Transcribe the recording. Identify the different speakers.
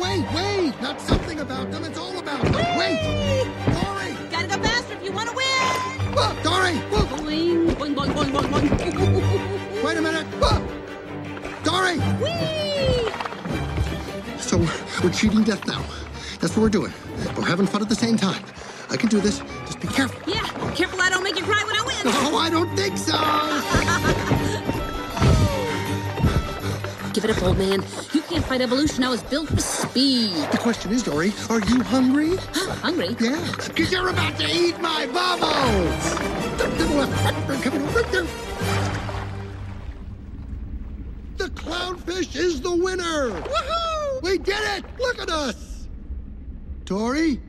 Speaker 1: wait, wait! Not something about them, it's all about them. Wait! Dory!
Speaker 2: Gotta go faster if you want to win.
Speaker 1: Ah, Dory! Whoa,
Speaker 2: Boing, boing, boing, boing, boing, boing.
Speaker 1: Wait a minute! Ah! Dory!
Speaker 2: Whee!
Speaker 1: So we're cheating death now. That's what we're doing. We're having fun at the same time. I can do this. Just be careful.
Speaker 2: Yeah, careful I don't make you cry when I win.
Speaker 1: Oh, I don't think so.
Speaker 2: Give it up, old man. You can't fight evolution. I was built for speed.
Speaker 1: The question is, Dory, are you hungry?
Speaker 2: Hungry?
Speaker 1: Yeah, because you're about to eat my bubbles. Coming over there. The clownfish is the winner. Woohoo! We did it! Look at us. Dory,